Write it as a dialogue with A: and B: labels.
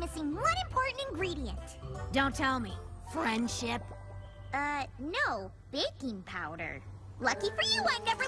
A: missing one important ingredient.
B: Don't tell me. Friendship?
A: Uh, no, baking powder. Lucky for you, I never